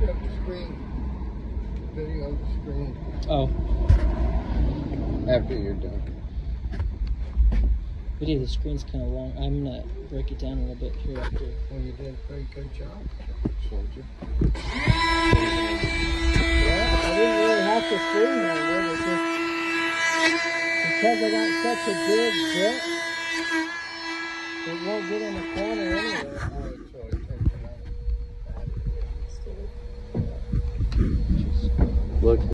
screen Oh, after you're done. video. The screen's kind of long. I'm gonna break it down a little bit here after. Well, you did a pretty good job, soldier. Yeah, I didn't really have to scream there, did? Just because I got such a big bit, it won't get in the corner anyway. Look.